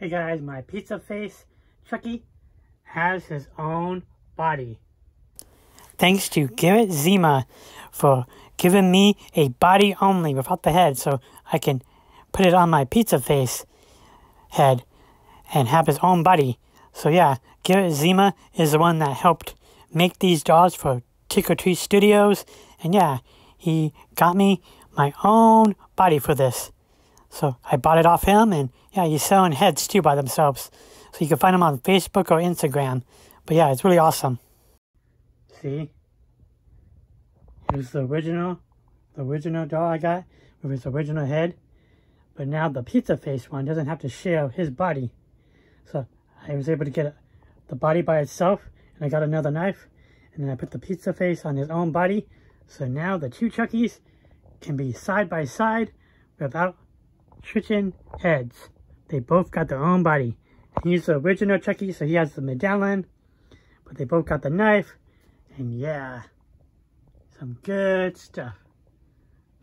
Hey guys, my pizza face Chucky has his own body. Thanks to Garrett Zima for giving me a body only without the head so I can put it on my pizza face head and have his own body. So yeah, Garrett Zima is the one that helped make these dolls for Trick or Treat Studios. And yeah, he got me my own body for this. So I bought it off him, and yeah, he's selling heads too by themselves. So you can find them on Facebook or Instagram. But yeah, it's really awesome. See? Here's the original, the original doll I got with his original head. But now the pizza face one doesn't have to share his body. So I was able to get the body by itself, and I got another knife, and then I put the pizza face on his own body. So now the two Chuckies can be side by side without switching heads. They both got their own body. He's the original Chucky, so he has the medallion. But they both got the knife. And yeah, some good stuff.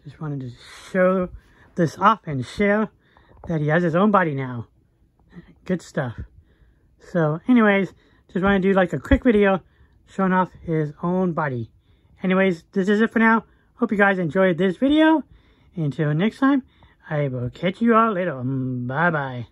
Just wanted to show this off and share that he has his own body now. Good stuff. So anyways, just want to do like a quick video showing off his own body. Anyways, this is it for now. Hope you guys enjoyed this video. Until next time, I will catch you all later. Bye-bye.